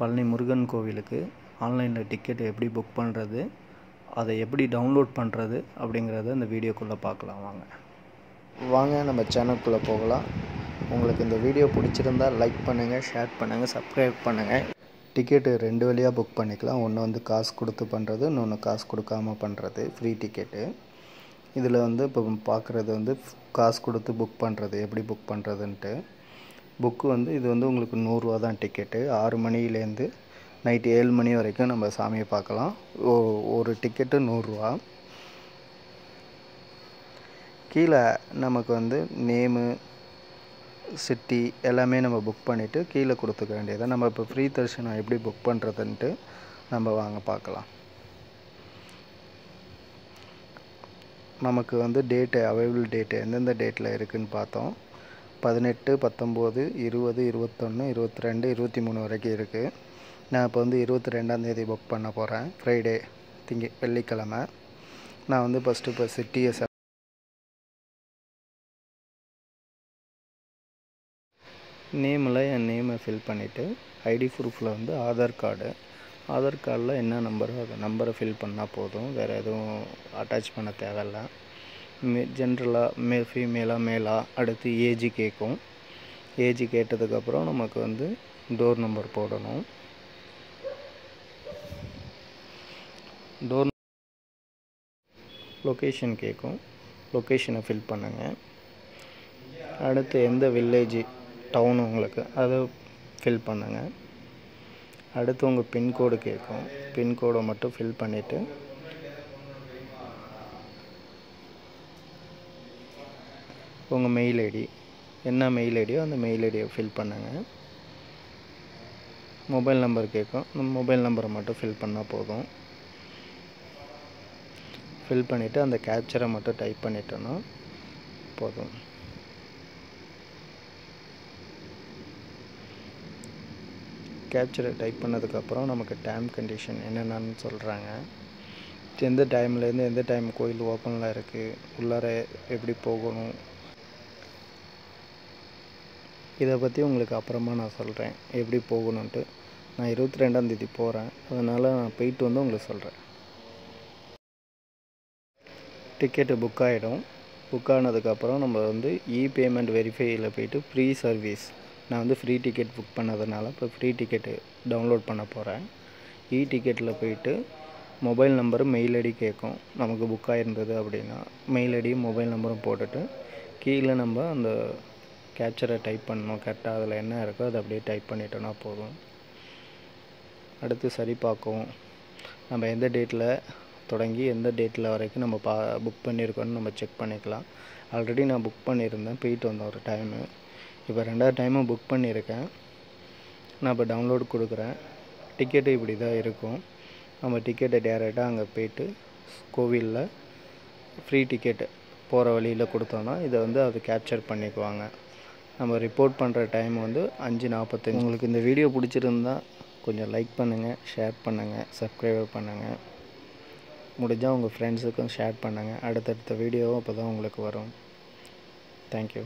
பழனி முருகன் கோவிலுக்கு ஆன்லைனில் டிக்கெட் எப்படி புக் பண்ணுறது அதை எப்படி டவுன்லோட் பண்ணுறது அப்படிங்கிறத இந்த வீடியோக்குள்ளே பார்க்கலாம் வாங்க. வாங்க நம்ம சேனலுக்குள்ளே போகலாம். உங்களுக்கு இந்த வீடியோ பிடிச்சிருந்தா லைக் பண்ணுங்கள் ஷேர் பண்ணுங்கள் சப்ஸ்கிரைப் பண்ணுங்கள் டிக்கெட்டு ரெண்டு வழியாக புக் பண்ணிக்கலாம். ஒன்று வந்து காசு கொடுத்து பண்ணுறது இன்னொன்று காசு கொடுக்காம பண்ணுறது ஃப்ரீ டிக்கெட்டு இதில் வந்து இப்போ பார்க்குறது வந்து காசு கொடுத்து புக் பண்ணுறது எப்படி புக் பண்ணுறதுன்ட்டு புக்கு வந்து இது வந்து உங்களுக்கு நூறுரூவா தான் டிக்கெட்டு. ஆறு மணிலேருந்து நைட்டு ஏழு மணி வரைக்கும் நம்ம சாமியை பார்க்கலாம். ஓ ஒரு டிக்கெட்டு நூறுரூவா கீழே நமக்கு வந்து நேமு சிட்டி எல்லாமே நம்ம புக் பண்ணிவிட்டு கீழே கொடுத்துக்க வேண்டியதை. நம்ம இப்போ ஃப்ரீ தரிசனம் எப்படி புக் பண்ணுறதுன்ட்டு நம்ம வாங்க பார்க்கலாம். நமக்கு வந்து டேட்டு அவைலபிள் டேட்டு எந்தெந்த டேட்டில் இருக்குதுன்னு பார்த்தோம். பதினெட்டு பத்தொம்போது இருபது இருபத்தொன்று இருபத்தி ரெண்டு இருபத்தி மூணு வரைக்கும் இருக்குது நான் இப்போ வந்து இருபத்தி ரெண்டாந்தேதி புக் பண்ண போகிறேன் ஃப்ரைடே திங்க வெள்ளிக்கிழமை. நான் வந்து ஃபஸ்ட்டு இப்போ சிட்டியை நேமில் என் நேமை ஃபில் பண்ணிவிட்டு ஐடி ப்ரூஃபில் வந்து ஆதார் கார்டு ஆதார் கார்டில் என்ன நம்பரோ அது நம்பரை ஃபில் பண்ணால் போதும். வேறு எதுவும் அட்டாச் பண்ண தேவையில்ல. மே ஜென்ரலாக மே ஃபீமேலாக மேலா அடுத்து ஏஜி கேட்கும் ஏஜி கேட்டதுக்கப்புறம் நமக்கு வந்து டோர் நம்பர் போடணும். டோர் லொக்கேஷன் கேட்கும் லொக்கேஷனை ஃபில் பண்ணுங்கள் அடுத்து எந்த வில்லேஜ் டவுன் உங்களுக்கு அதை ஃபில் பண்ணுங்கள் அடுத்து உங்கள் பின்கோடு கேட்கும் பின்கோடை மட்டும் ஃபில் பண்ணிவிட்டு உங்கள் மெயில் ஐடி என்ன மெயில் ஐடியோ அந்த மெயில் ஐடியை ஃபில் பண்ணுங்கள் மொபைல் நம்பர் கேட்கும் நம்ம மொபைல் நம்பரை மட்டும் ஃபில் பண்ணால் போதும். ஃபில் பண்ணிவிட்டு அந்த கேப்சரை மட்டும் டைப் பண்ணிட்டோன்னா போதும். கேப்சரை டைப் பண்ணதுக்கப்புறம் நமக்கு டைம் கண்டிஷன் என்னென்னு சொல்கிறாங்க எந்த டைம்லேருந்து எந்த டைம் கோயில் ஓப்பனில் இருக்குது உள்ளார எப்படி போகணும்? இதை பற்றி உங்களுக்கு அப்புறமா நான் சொல்கிறேன் எப்படி போகணுன்ட்டு நான் இருபத்தி ரெண்டாந்தேதி போகிறேன் அதனால் நான் போயிட்டு வந்து உங்களுக்கு சொல்கிறேன் டிக்கெட்டு புக் ஆகிடும் புக் ஆனதுக்கப்புறம் நம்ம வந்து இ பேமெண்ட் வெரிஃபையில் போயிட்டு ஃப்ரீ சர்வீஸ் நான் வந்து ஃப்ரீ டிக்கெட் புக் பண்ணதுனால இப்போ ஃப்ரீ டிக்கெட்டு டவுன்லோட் பண்ண போகிறேன் இ டிக்கெட்டில் போயிட்டு மொபைல் நம்பரும் மெயில் ஐடி கேட்கும் நமக்கு புக் ஆகிருந்தது அப்படின்னா மெயில் ஐடியும் மொபைல் நம்பரும் போட்டுட்டு கீழே நம்ம அந்த கேப்சரை டைப் பண்ணணும். கரெக்டாக அதில் என்ன இருக்கோ அதை அப்படியே டைப் பண்ணிட்டோன்னா போதும். அடுத்து சரி பார்க்கும் நம்ம எந்த டேட்டில் தொடங்கி எந்த டேட்டில் வரைக்கும் நம்ம பா புக் பண்ணியிருக்கோன்னு நம்ம செக் பண்ணிக்கலாம். ஆல்ரெடி நான் புக் பண்ணியிருந்தேன். போயிட்டு வந்தேன் ஒரு டைமு இப்போ ரெண்டாவது டைமும் புக் பண்ணியிருக்கேன். நான் இப்போ டவுன்லோட் கொடுக்குறேன். டிக்கெட்டு இப்படி தான் இருக்கும். நம்ம டிக்கெட்டை டேரெக்டாக அங்கே போயிட்டு கோவிலில் ஃப்ரீ டிக்கெட்டு போகிற வழியில் கொடுத்தோன்னா இதை வந்து அது கேப்சர் பண்ணிக்குவாங்க. நம்ம ரிப்போர்ட் பண்ணுற டைம் வந்து அஞ்சு நாற்பத்தஞ்சு உங்களுக்கு இந்த வீடியோ பிடிச்சிருந்தா கொஞ்சம் லைக் பண்ணுங்கள் ஷேர் பண்ணுங்கள் சப்ஸ்கிரைபர் பண்ணுங்கள் முடிஞ்சால் உங்கள் ஃப்ரெண்ட்ஸுக்கும் ஷேர் பண்ணுங்கள் அடுத்தடுத்த வீடியோவும் அப்போ தான் உங்களுக்கு வரும். தேங்க்யூ